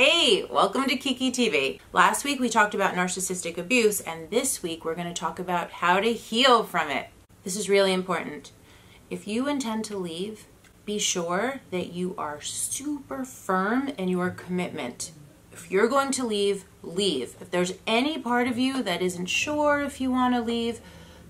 Hey, welcome to KeiKei TV. Last week we talked about narcissistic abuse, and this week we're going to talk about how to heal from it. This is really important. If you intend to leave, be sure that you are super firm in your commitment. If you're going to leave, leave. If there's any part of you that isn't sure if you want to leave,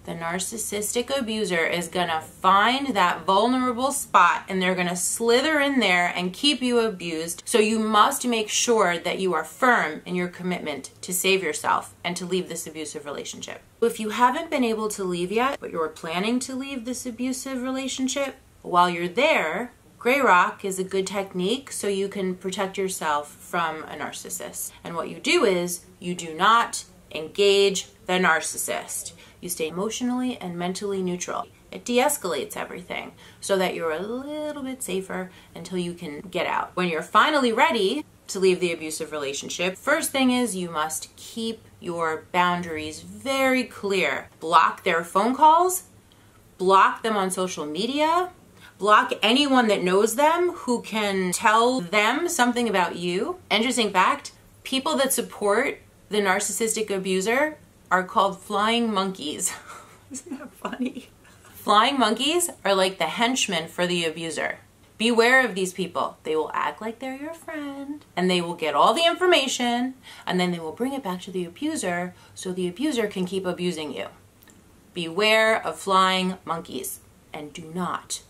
the narcissistic abuser is going to find that vulnerable spot and they're going to slither in there and keep you abused. So you must make sure that you are firm in your commitment to save yourself and to leave this abusive relationship. If you haven't been able to leave yet, but you're planning to leave this abusive relationship, while you're there, Grey Rock is a good technique so you can protect yourself from a narcissist. And what you do is you do not engage the narcissist. You stay emotionally and mentally neutral. It de-escalates everything so that you're a little bit safer until you can get out. When you're finally ready to leave the abusive relationship, first thing is you must keep your boundaries very clear. Block their phone calls, block them on social media, block anyone that knows them who can tell them something about you. Interesting fact, people that support the narcissistic abuser are called flying monkeys. Isn't that funny? Flying monkeys are like the henchmen for the abuser. Beware of these people. They will act like they're your friend and they will get all the information and then they will bring it back to the abuser so the abuser can keep abusing you. Beware of flying monkeys and do not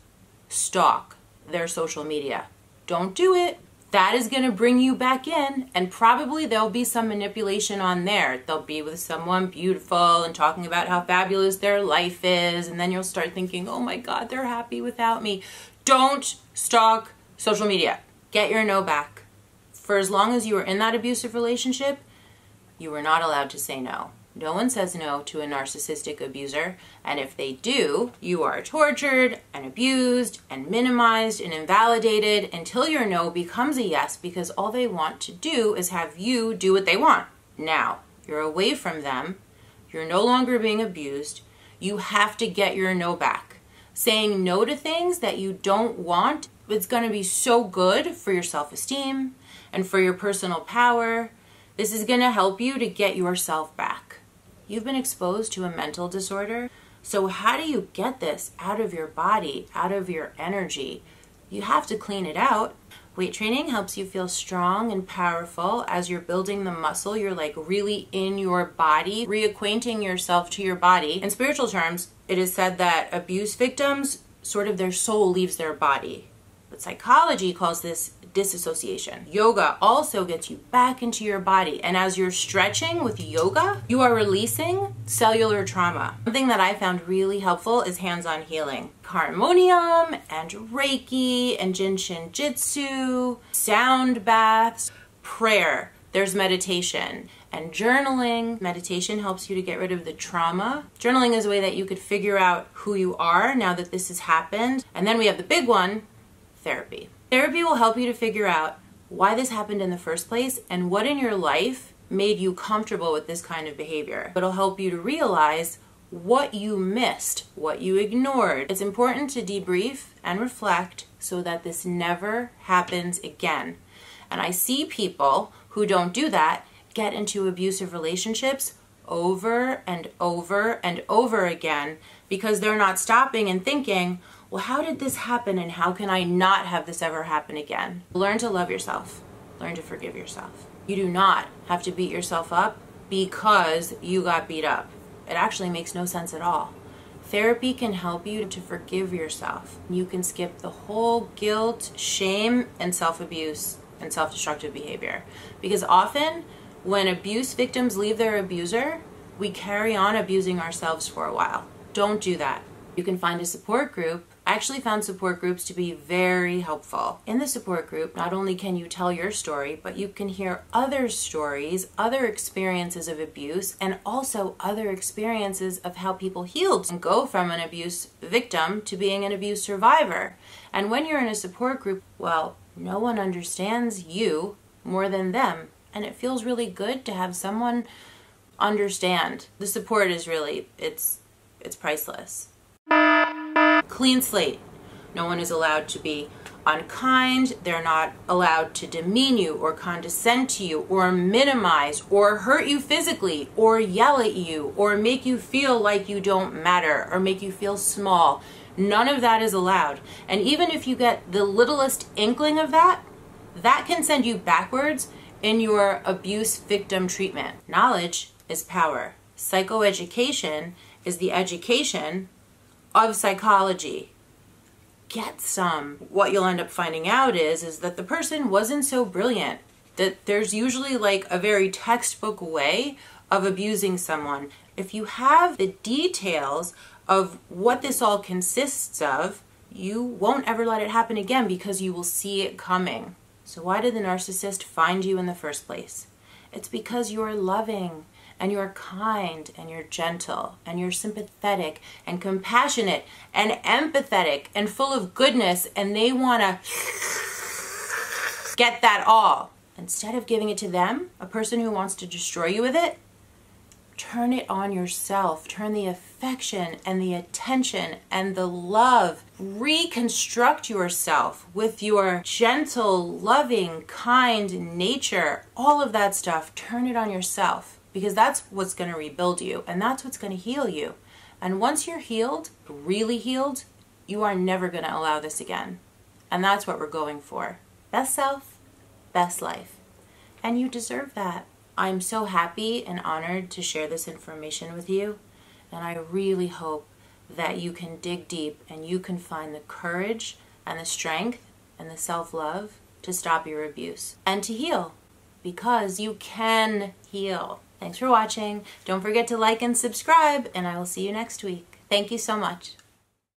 stalk their social media. Don't do it that is going to bring you back in and probably there'll be some manipulation on there. They'll be with someone beautiful and talking about how fabulous their life is and then you'll start thinking oh my god they're happy without me. Don't stalk social media. Get your no back. For as long as you were in that abusive relationship you were not allowed to say no no one says no to a narcissistic abuser, and if they do, you are tortured and abused and minimized and invalidated until your no becomes a yes because all they want to do is have you do what they want. Now, you're away from them, you're no longer being abused, you have to get your no back. Saying no to things that you don't want, it's going to be so good for your self esteem and for your personal power. This is going to help you to get yourself back. You've been exposed to a mental disorder. So, how do you get this out of your body, out of your energy? You have to clean it out. Weight training helps you feel strong and powerful as you're building the muscle. You're like really in your body, reacquainting yourself to your body. In spiritual terms, it is said that abuse victims, sort of their soul leaves their body. But psychology calls this disassociation. Yoga also gets you back into your body. And as you're stretching with yoga, you are releasing cellular trauma. Something that I found really helpful is hands-on healing. Harmonium and Reiki and Jin Shin Jyutsu, sound baths, prayer. There's meditation and journaling. Meditation helps you to get rid of the trauma. Journaling is a way that you could figure out who you are now that this has happened. And then we have the big one, therapy. Therapy will help you to figure out why this happened in the first place and what in your life made you comfortable with this kind of behavior. It'll help you to realize what you missed, what you ignored. It's important to debrief and reflect so that this never happens again. And I see people who don't do that get into abusive relationships over and over and over again because they're not stopping and thinking, well, how did this happen and how can I not have this ever happen again? Learn to love yourself. Learn to forgive yourself. You do not have to beat yourself up because you got beat up. It actually makes no sense at all. Therapy can help you to forgive yourself. You can skip the whole guilt, shame, and self abuse and self destructive behavior. Because often, when abuse victims leave their abuser, we carry on abusing ourselves for a while. Don't do that. You can find a support group I actually found support groups to be very helpful. In the support group, not only can you tell your story, but you can hear other stories, other experiences of abuse, and also other experiences of how people healed and go from an abuse victim to being an abuse survivor. And when you're in a support group, well, no one understands you more than them. And it feels really good to have someone understand. The support is really, it's, it's priceless clean slate. No one is allowed to be unkind. They're not allowed to demean you or condescend to you or minimize or hurt you physically or yell at you or make you feel like you don't matter or make you feel small. None of that is allowed. And even if you get the littlest inkling of that, that can send you backwards in your abuse victim treatment. Knowledge is power. Psychoeducation is the education of psychology. Get some. Um, what you'll end up finding out is is that the person wasn't so brilliant. That there's usually like a very textbook way of abusing someone. If you have the details of what this all consists of, you won't ever let it happen again because you will see it coming. So, why did the narcissist find you in the first place? It's because you're loving and you're kind and you're gentle and you're sympathetic and compassionate and empathetic and full of goodness, and they want to get that all. Instead of giving it to them, a person who wants to destroy you with it, turn it on yourself. Turn the affection and the attention and the love. Reconstruct yourself with your gentle, loving, kind nature. All of that stuff, turn it on yourself because that's what's going to rebuild you and that's what's going to heal you. And once you're healed, really healed, you are never going to allow this again. And that's what we're going for. Best self, best life. And you deserve that. I'm so happy and honored to share this information with you, and I really hope that you can dig deep and you can find the courage and the strength and the self love to stop your abuse and to heal because you can heal. Thanks for watching. Don't forget to like and subscribe, and I will see you next week. Thank you so much.